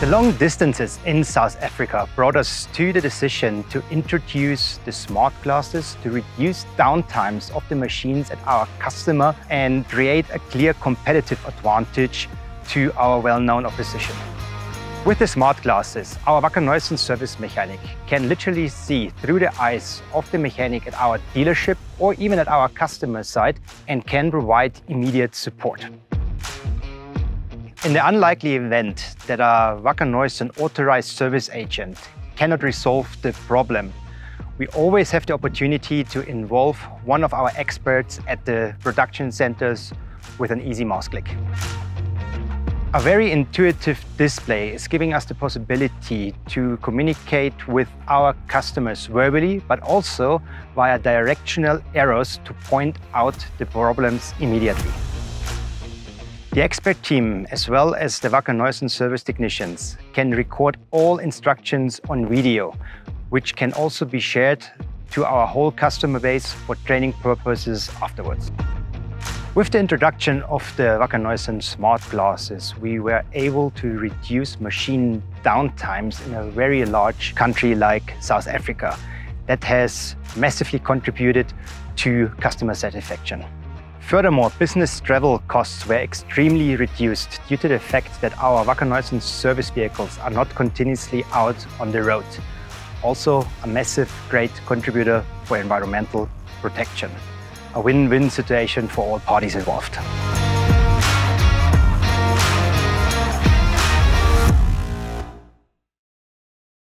The long distances in South Africa brought us to the decision to introduce the smart glasses to reduce downtimes of the machines at our customer and create a clear competitive advantage to our well-known opposition. With the smart glasses, our Wacker Neuson service mechanic can literally see through the eyes of the mechanic at our dealership or even at our customer site and can provide immediate support. In the unlikely event that a Wacker Neuson authorized service agent cannot resolve the problem, we always have the opportunity to involve one of our experts at the production centers with an easy mouse click. A very intuitive display is giving us the possibility to communicate with our customers verbally, but also via directional arrows to point out the problems immediately. The expert team, as well as the Wacker Neuson service technicians, can record all instructions on video, which can also be shared to our whole customer base for training purposes afterwards. With the introduction of the Wacker Neuson smart glasses, we were able to reduce machine downtimes in a very large country like South Africa. That has massively contributed to customer satisfaction. Furthermore, business travel costs were extremely reduced due to the fact that our Wacker Neuson service vehicles are not continuously out on the road. Also, a massive great contributor for environmental protection. A win-win situation for all parties involved.